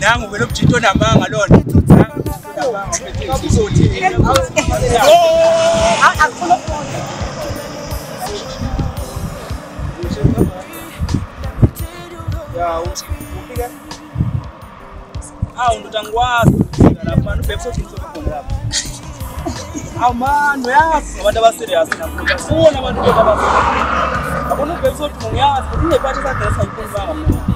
nangu vele ubujinto onamanga lona awu ndoda ngikwazi mani uyazi abantu abaseriyasiabona abantu abaseriyasi abona ubeksothi ngiyazi kunepati sadesa ikunibanga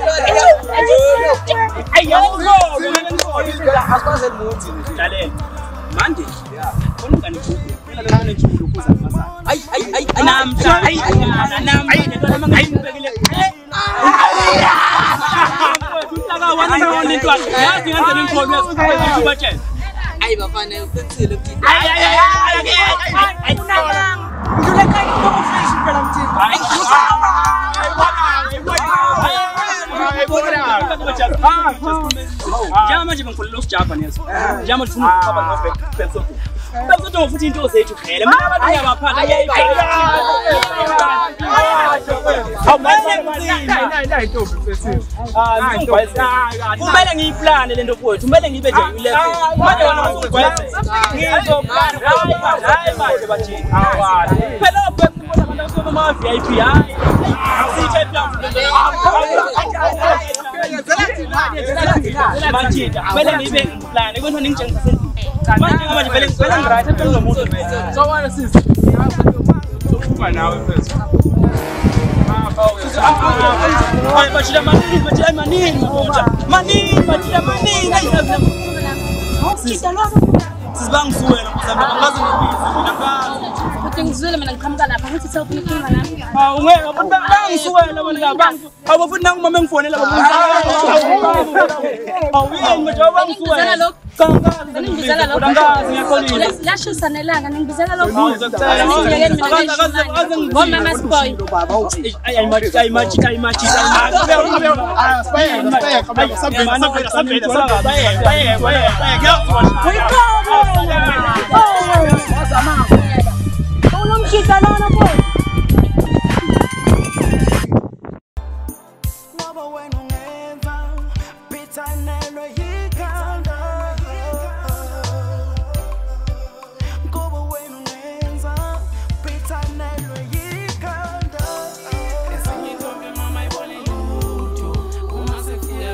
ai bafana kutsile kuti ai ai ai ai ai ai ai ai ai ai ai ai ai ai ai ai njengamanje bengikhulela usijava neso njengamanje funa ah. bekusotshongo futhi into zethu vele mina abantu ngiyabaphatha kumele ngiyiplane le nto kwethu kumele ngibe njeuleeaeaphelopheaaaiip manci belen ibe la ne gon honin cin manci manci belen belen ra ta kallo mu so wani sis ba na wai fes Machi da mani, machi da mani, mani, machi da mani, na ina zama. Kita lo. Sizbang suwe na kusabla kangazi ni kuizi kuna kazi. kutengizwele mina ngiqhamukana lapha ukuthi sewuphinikinga nami hawu ngeke abantwana bangisuwela bona bang awufuni nangu mama ngifonela baba Foi bom!